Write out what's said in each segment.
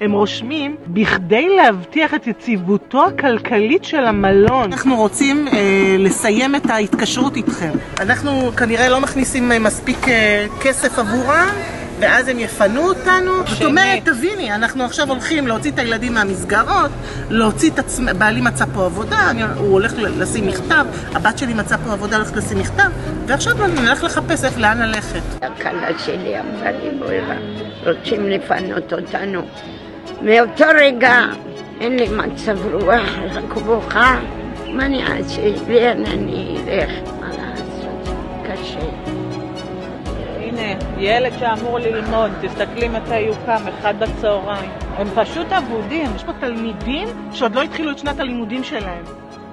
הם רושמים, בכדי להבטיח את יציבותו הכלכלית של המלון. אנחנו רוצים אה, לסיים את ההתקשרות איתכם. אנחנו כנראה לא מכניסים אה, מספיק אה, כסף עבורם. ואז הם יפנו אותנו. זאת אומרת, תביני, אנחנו עכשיו הולכים להוציא את הילדים מהמסגרות, להוציא את עצמם, בעלי מצא פה עבודה, אני, הוא הולך ל- לשים מכתב, הבת שלי מצאה פה עבודה, הולכת לשים מכתב, ועכשיו נלך לחפש איפה לאן ללכת. הכלה שלי אמרה לי ברירה, רוצים לפנות אותנו. מאותו רגע אין לי מצב רוח, רק בוכה. מה אני אעשה? לאן אני אלך? מה לעשות? קשה. הנה, ילד שאמור ללמוד, תסתכלי מתי יוקם, אחד בצהריים. הם פשוט אבודים. יש פה תלמידים שעוד לא התחילו את שנת הלימודים שלהם.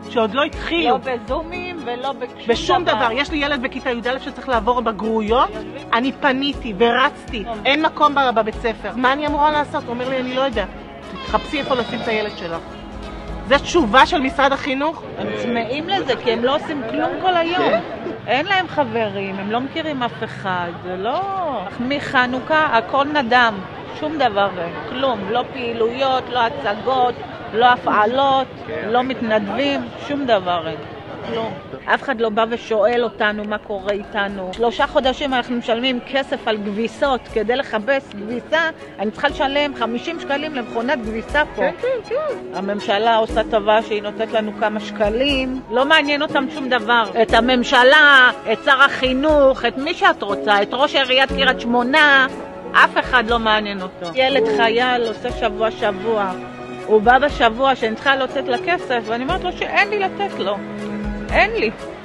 שעוד לא התחילו. לא בזומים ולא בשום, בשום דבר. יש לי ילד בכיתה י"א שצריך לעבור בגרויות, אני פניתי ורצתי, אין מקום בבית ספר. מה אני אמורה לעשות? הוא אומר לי, אני לא יודע. תחפשי איפה לשים את הילד שלך. זו תשובה של משרד החינוך? הם צמאים לזה, כי הם לא עושים כלום כל היום. אין להם חברים, הם לא מכירים אף אחד, זה לא... מחנוכה הכל נדם, שום דבר כלום. לא פעילויות, לא הצגות, לא הפעלות, לא מתנדבים, שום דבר כלום. אף אחד לא בא ושואל אותנו מה קורה איתנו. שלושה חודשים אנחנו משלמים כסף על כביסות כדי לכבס כביסה, אני צריכה לשלם 50 שקלים למכונת כביסה פה. כן, כן, כן. הממשלה עושה טובה שהיא נותנת לנו כמה שקלים, לא מעניין אותם שום דבר. את הממשלה, את שר החינוך, את מי שאת רוצה, את ראש עיריית קריית שמונה, אף אחד לא מעניין אותו. ילד חייל עושה שבוע-שבוע. הוא בא בשבוע שאני צריכה לתת לה כסף, ואני אומרת לו שאין לי לתת לו. only.